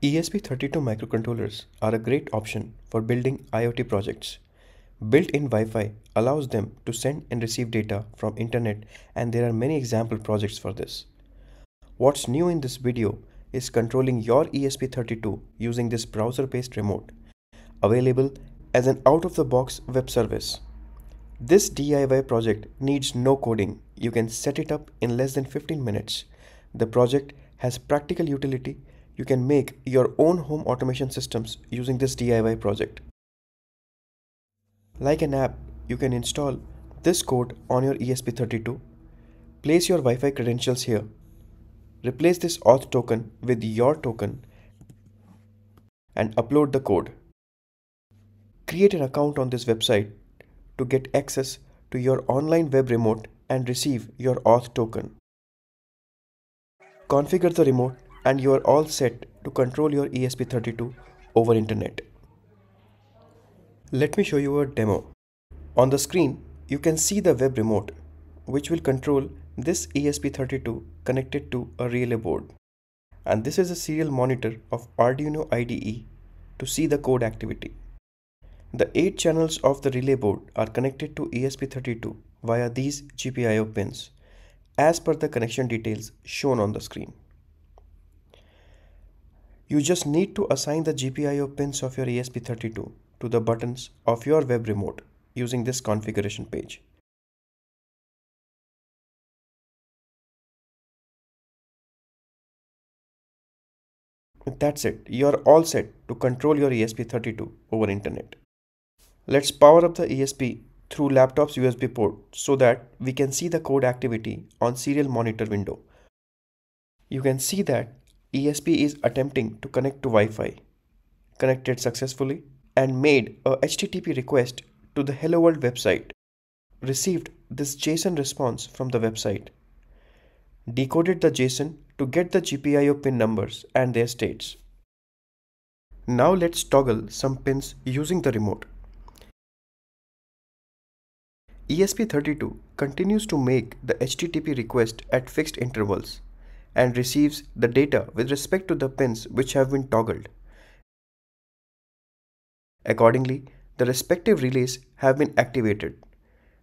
ESP32 microcontrollers are a great option for building IoT projects. Built-in Wi-Fi allows them to send and receive data from internet and there are many example projects for this. What's new in this video is controlling your ESP32 using this browser-based remote, available as an out-of-the-box web service. This DIY project needs no coding. You can set it up in less than 15 minutes. The project has practical utility you can make your own home automation systems using this DIY project. Like an app, you can install this code on your ESP32, place your Wi-Fi credentials here, replace this auth token with your token and upload the code. Create an account on this website to get access to your online web remote and receive your auth token. Configure the remote and you are all set to control your ESP32 over internet. Let me show you a demo. On the screen, you can see the web remote, which will control this ESP32 connected to a relay board. And this is a serial monitor of Arduino IDE to see the code activity. The 8 channels of the relay board are connected to ESP32 via these GPIO pins, as per the connection details shown on the screen. You just need to assign the GPIO pins of your ESP32 to the buttons of your web remote using this configuration page. That's it, you're all set to control your ESP32 over internet. Let's power up the ESP through laptop's USB port so that we can see the code activity on serial monitor window. You can see that ESP is attempting to connect to Wi-Fi, connected successfully and made a HTTP request to the Hello World website, received this JSON response from the website, decoded the JSON to get the GPIO pin numbers and their states. Now let's toggle some pins using the remote. ESP32 continues to make the HTTP request at fixed intervals and receives the data with respect to the pins which have been toggled. Accordingly, the respective relays have been activated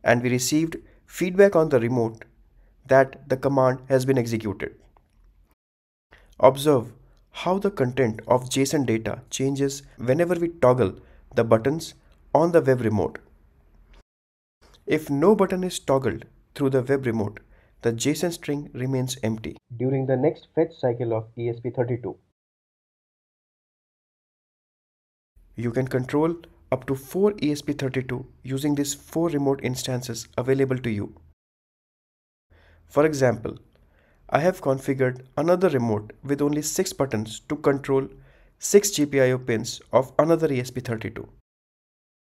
and we received feedback on the remote that the command has been executed. Observe how the content of JSON data changes whenever we toggle the buttons on the web remote. If no button is toggled through the web remote, the JSON string remains empty during the next fetch cycle of ESP32. You can control up to 4 ESP32 using these 4 remote instances available to you. For example, I have configured another remote with only 6 buttons to control 6 GPIO pins of another ESP32.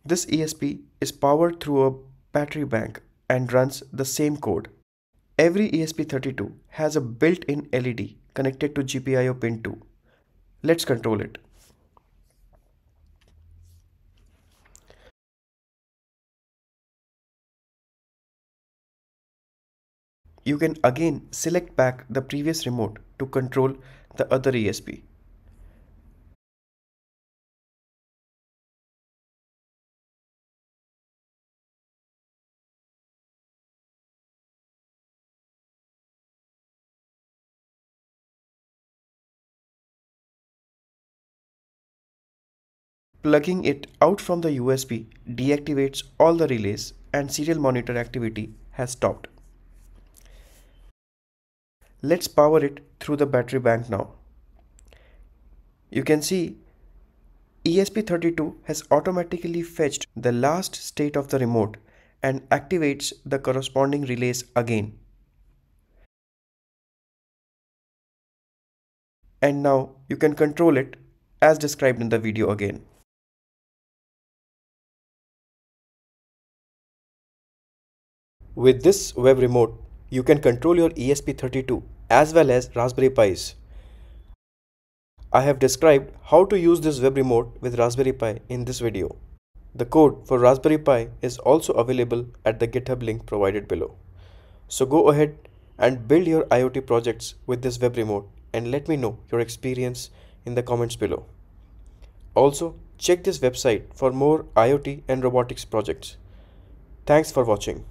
This ESP is powered through a battery bank and runs the same code. Every ESP32 has a built-in LED connected to GPIO pin 2. Let's control it. You can again select back the previous remote to control the other ESP. Plugging it out from the USB deactivates all the relays and serial monitor activity has stopped. Let's power it through the battery bank now. You can see ESP32 has automatically fetched the last state of the remote and activates the corresponding relays again. And now you can control it as described in the video again. With this web remote, you can control your ESP32 as well as Raspberry Pis. I have described how to use this web remote with Raspberry Pi in this video. The code for Raspberry Pi is also available at the GitHub link provided below. So go ahead and build your IoT projects with this web remote and let me know your experience in the comments below. Also, check this website for more IoT and robotics projects. Thanks for watching.